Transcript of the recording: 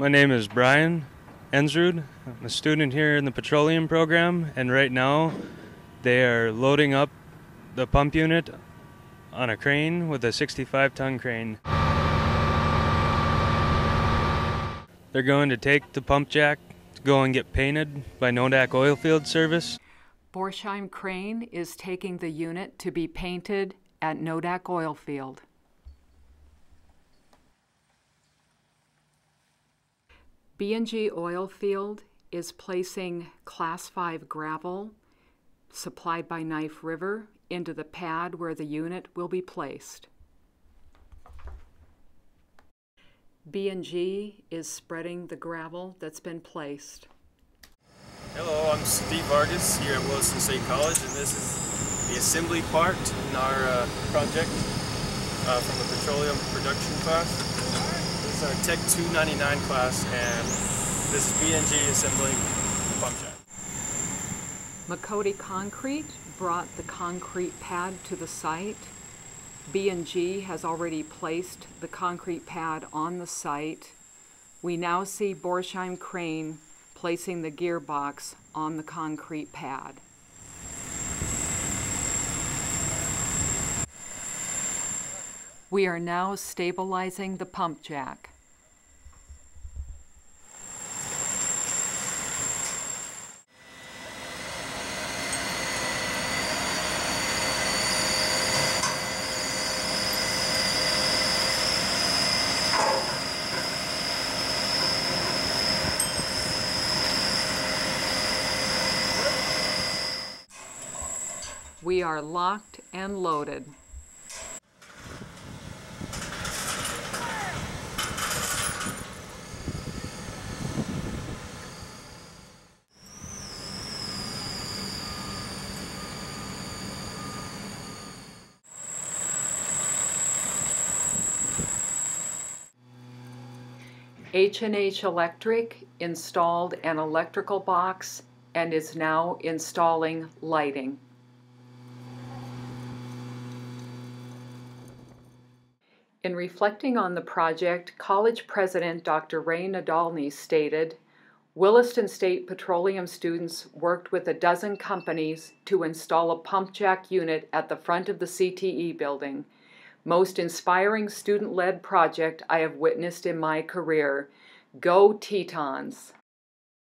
My name is Brian Ensrud. I'm a student here in the petroleum program, and right now they are loading up the pump unit on a crane with a 65 ton crane. They're going to take the pump jack to go and get painted by Nodak Oilfield Service. Borsheim Crane is taking the unit to be painted at Nodak Oilfield. B&G Oilfield is placing Class 5 gravel supplied by Knife River into the pad where the unit will be placed. B&G is spreading the gravel that's been placed. Hello, I'm Steve Vargas here at Williston State College, and this is the assembly part in our uh, project uh, from the petroleum production class. Is our Tech 299 class, and this is B&G assembling pump jack. Makoti Concrete brought the concrete pad to the site. B&G has already placed the concrete pad on the site. We now see Borsheim Crane placing the gearbox on the concrete pad. We are now stabilizing the pump jack. We are locked and loaded. H&H Electric installed an electrical box and is now installing lighting. In reflecting on the project, college president Dr. Ray Nadolny stated, Williston State Petroleum students worked with a dozen companies to install a pump jack unit at the front of the CTE building. Most inspiring student led project I have witnessed in my career. Go Tetons!